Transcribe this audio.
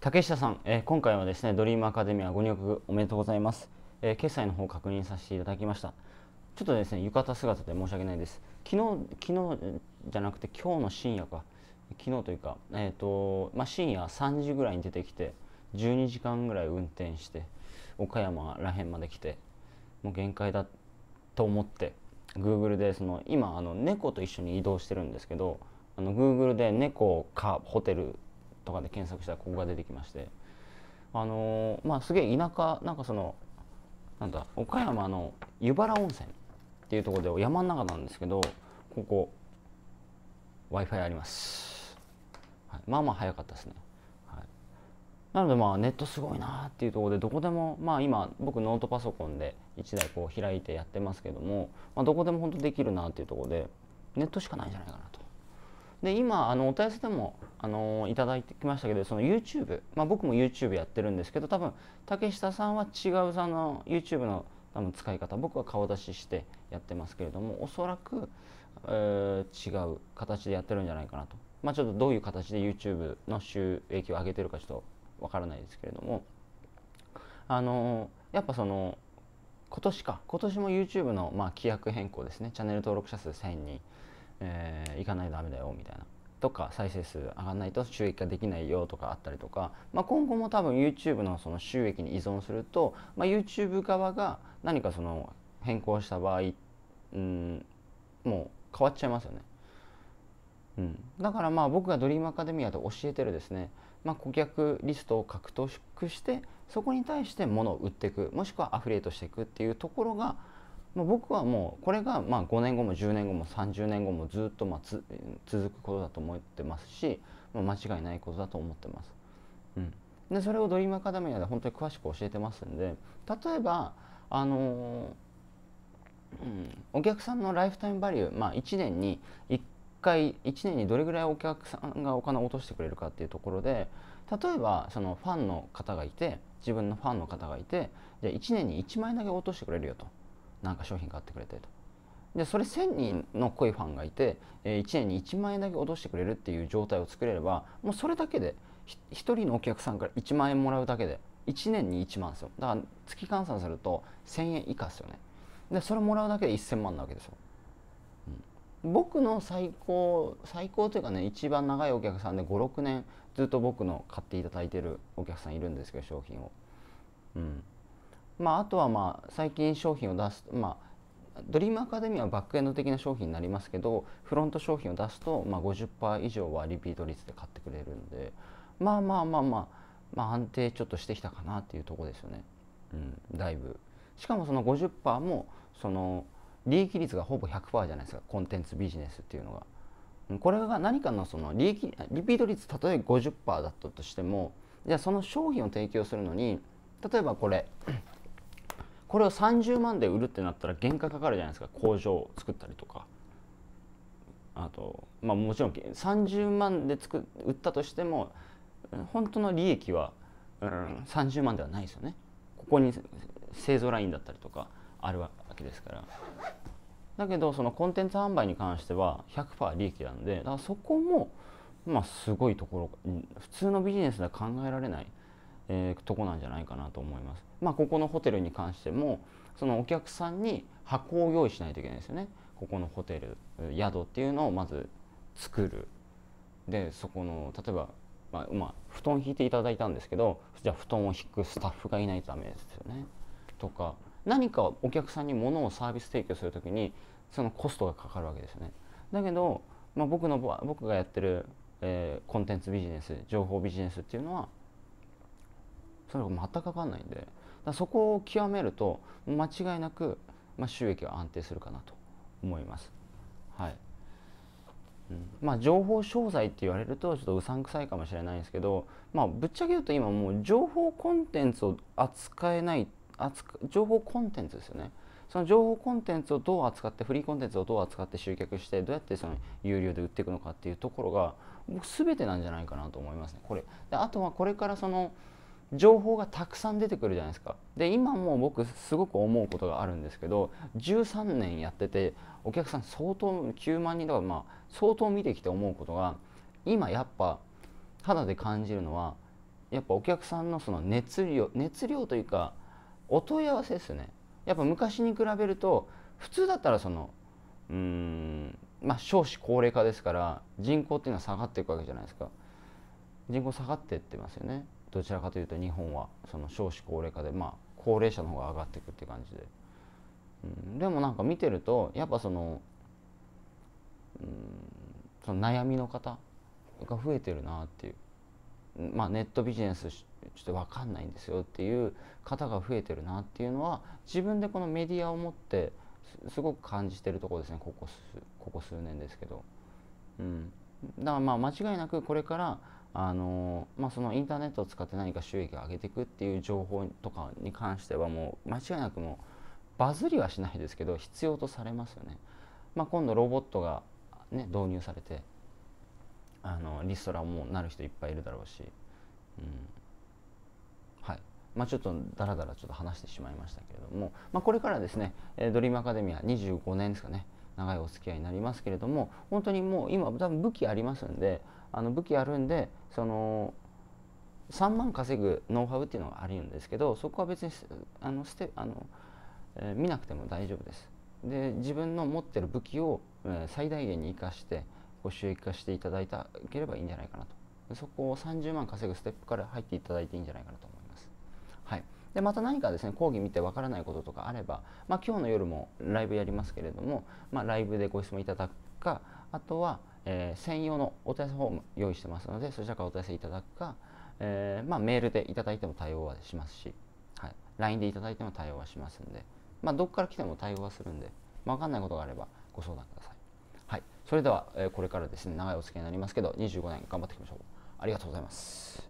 竹下さん、えー、今回はですねドリームアカデミアご入学おめでとうございます、えー、決済の方確認させていただきました。ちょっとですね浴衣姿で申し訳ないです。昨日昨日じゃなくて今日の深夜か。昨日というかえっ、ー、とまあ深夜3時ぐらいに出てきて12時間ぐらい運転して岡山らへんまで来てもう限界だと思って Google でその今あの猫と一緒に移動してるんですけどあの Google で猫かホテルとかで検索したらここが出てきましてあのー、まあすげえ田舎なんかそのなんだ岡山の湯原温泉っていうところで山の中なんですけどここ w i f i あります、はい、まあまあ早かったですね、はい、なのでまあネットすごいなっていうところでどこでもまあ今僕ノートパソコンで1台こう開いてやってますけども、まあ、どこでも本当できるなっていうところでネットしかないんじゃないかなと。で今あのお問い合わせでもあのいただいてきましたけどその YouTube、まあ、僕も YouTube やってるんですけど多分竹下さんは違うその YouTube の多分使い方僕は顔出ししてやってますけれどもおそらく、えー、違う形でやってるんじゃないかなと、まあ、ちょっとどういう形で YouTube の収益を上げてるかちょっとわからないですけれどもあのやっぱその今年か。今年も YouTube のまあ規約変更ですね。チャンネル登録者数1000人。えー、行かないとダメだよみたいな。とか再生数上がらないと収益化できないよとかあったりとか、まあ、今後も多分 YouTube のその収益に依存すると、まあ、YouTube 側が何かその変更した場合、うん、もう変わっちゃいますよね。うん、だからまあ僕がドリームアカデミアで教えてるですね、まあ、顧客リストを獲得してそこに対して物を売っていく。もしくはアフリエイトしていくっていうところがまあ、僕はもうこれがまあ5年後も10年後も30年後もずっとまあつ続くことだと思ってますし、まあ、間違いないことだと思ってます。うん、でそれをドリームアカデミアで本当に詳しく教えてますんで例えばあのー、うん、お客さんのライフタイムバリュー、まあ、1年に1回1年にどれぐらいお客さんがお金を落としてくれるかっていうところで例えばそのファンの方がいて自分のファンの方がいてじゃあ1年に1万円だけ落としてくれるよと。なんか商品買ってくれてと。でそれ1,000人の濃いファンがいて、えー、1年に1万円だけ落としてくれるっていう状態を作れればもうそれだけで1人のお客さんから1万円もらうだけで1年に1万ですよ。だから月換算すると1,000円以下ですよね。でそれもらうだけで1,000万なわけですよ、うん、僕の最高最高というかね一番長いお客さんで56年ずっと僕の買っていただいてるお客さんいるんですけど商品を。うん。まあ、あとはまあ最近商品を出す、まあ、ドリームアカデミーはバックエンド的な商品になりますけどフロント商品を出すと、まあ50%、以上はリピート率で買ってくれるんでまあまあまあまあ、まあ、安定ちょっとしてきたかなっていうとこですよね、うん、だいぶ。しかもその50%もその利益率がほぼ100%じゃないですか。コンテンツビジネスっていうのが。これが何かのその利益リピート率例えば50%だったとしてもじゃあその商品を提供するのに例えばこれこれを30万で売るってなったら原価かかるじゃないですか。工場を作ったりとか。あとまあもちろん30万で作売ったとしても本当の利益は、うん、30万ではないですよね。ここに製造ラインだったりとかあるわけですから。だけどそのコンテンツ販売に関しては100%利益なんでだからそこもまあすごいところ普通のビジネスでは考えられないえー、とこなんじゃないかなと思います。まあ、ここのホテルに関してもそのお客さんに箱を用意しないといけないですよね。ここのホテル宿っていうのをまず作るでそこの例えば、まあ、まあ、布団引いていただいたんですけどじゃあ布団を引くスタッフがいないとダメですよね。とか何かお客さんに物をサービス提供する時にそのコストがかかるわけですよね。だけど、まあ、僕の僕がやってる、えー、コンテンツビジネス情報ビジネスっていうのはそれが全くかかんないんでだそこを極めると間違いなく、まあ、収益は安定するかなと思います。はいうん、まあ情報商材って言われるとちょっとうさんくさいかもしれないんですけど、まあ、ぶっちゃけ言うと今もう情報コンテンツを扱えない扱情報コンテンツですよね。その情報コンテンツをどう扱ってフリーコンテンツをどう扱って集客してどうやってその有料で売っていくのかっていうところが僕全てなんじゃないかなと思いますね。これであとはこれからその情報がたくさん出てくるじゃないですか。で今も僕すごく思うことがあるんですけど13年やっててお客さん相当9万人とかまあ相当見てきて思うことが今やっぱ肌で感じるのはやっぱお客さんのその熱量熱量というかお問い合わせですよね。やっぱ昔に比べると普通だったらそのうんまあ少子高齢化ですから人口っていうのは下がっていくわけじゃないですか。人口下がってってますよね。どちらかというと日本はその少子高齢化でまあ高齢者の方が上がっていくって感じで、うん、でもなんか見てるとやっぱそのうんその悩みの方が増えてるなっていう。まあネットビジネスちょっと分かんないんですよっていう方が増えてるなっていうのは自分でこのメディアを持ってすごく感じてるとこですね。ここここ数年ですけど、うん、だからまあ間違いなくこれからあのまあ、そのインターネットを使って何か収益を上げていくっていう情報とかに関してはもう間違いなくもうバズりはしないですけど必要とされますよね。まあ、今度ロボットが、ね、導入されてあのリストラもなる人いっぱいいるだろうし、うん。はい。まあ、ちょっとだらだらちょっと話してしまいましたけれども、まあ、これからですねドリームアカデミア25年ですかね。長いお付き合いになりますけれども本当にもう今多分武器ありますんであの武器あるんでその3万稼ぐノウハウっていうのがあるんですけどそこは別にあのステあの、えー、見なくても大丈夫です。で自分の持ってる武器を、えー、最大限に生かしてご収益化していただいたければいいんじゃないかなとそこを30万稼ぐステップから入っていただいていいんじゃないかなと思います。でまた何かですね講義見てわからないこととかあれば、まあ、今日の夜もライブやりますけれども、まあ、ライブでご質問いただくかあとはえー、専用のお問い合わせフォーム用意してますのでそちらからお問い合わせいただくか、えーまあ、メールでいただいても対応はしますし、はい、LINE でいただいても対応はしますんで、ま、どこから来ても対応はするんで、まあ、分かんないことがあればご相談ください。はい、それでは、えー、これからですね長いお付き合いになりますけど25年頑張っていきましょう。ありがとうございます。